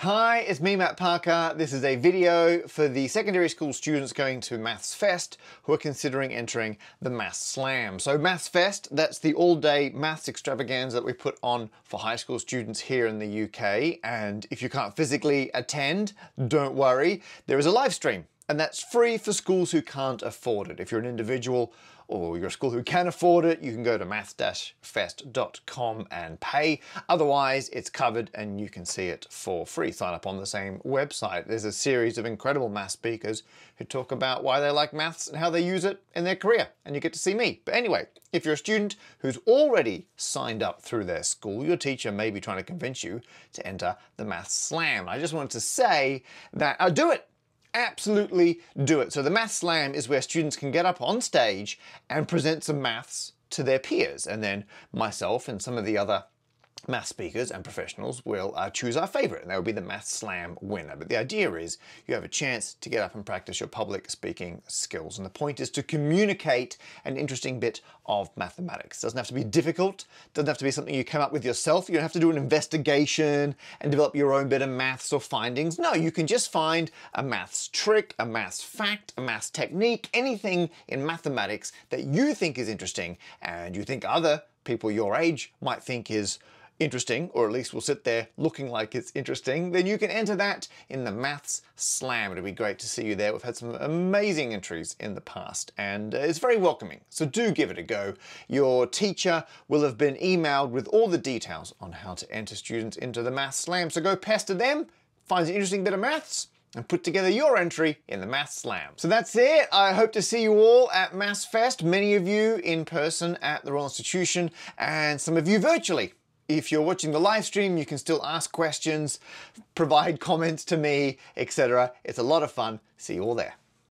Hi, it's me, Matt Parker. This is a video for the secondary school students going to Maths Fest who are considering entering the Maths Slam. So Maths Fest, that's the all-day maths extravaganza that we put on for high school students here in the UK. And if you can't physically attend, don't worry, there is a live stream and that's free for schools who can't afford it. If you're an individual or you're a school who can afford it, you can go to maths-fest.com and pay. Otherwise, it's covered and you can see it for free. Sign up on the same website. There's a series of incredible math speakers who talk about why they like maths and how they use it in their career, and you get to see me. But anyway, if you're a student who's already signed up through their school, your teacher may be trying to convince you to enter the Math Slam. I just wanted to say that, uh, do it! Absolutely do it. So the Math Slam is where students can get up on stage and present some maths to their peers. And then myself and some of the other math speakers and professionals will uh, choose our favorite and that will be the Math Slam winner. But the idea is you have a chance to get up and practice your public speaking skills. And the point is to communicate an interesting bit of mathematics. It doesn't have to be difficult, doesn't have to be something you come up with yourself. You don't have to do an investigation and develop your own bit of maths or findings. No, you can just find a maths trick, a maths fact, a maths technique, anything in mathematics that you think is interesting and you think other people your age might think is interesting, or at least will sit there looking like it's interesting, then you can enter that in the Maths Slam. It'd be great to see you there. We've had some amazing entries in the past, and uh, it's very welcoming, so do give it a go. Your teacher will have been emailed with all the details on how to enter students into the Maths Slam, so go pester them, find an interesting bit of maths, and put together your entry in the Maths Slam. So that's it. I hope to see you all at Maths Fest, many of you in person at the Royal Institution, and some of you virtually. If you're watching the live stream, you can still ask questions, provide comments to me, etc. It's a lot of fun. See you all there.